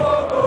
Bravo!